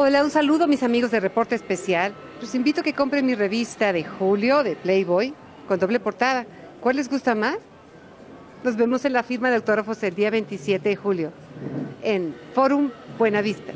Hola, un saludo a mis amigos de Reporte Especial. Los invito a que compren mi revista de julio de Playboy con doble portada. ¿Cuál les gusta más? Nos vemos en la firma de autógrafos el día 27 de julio en Forum Buenavista.